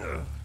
Ugh.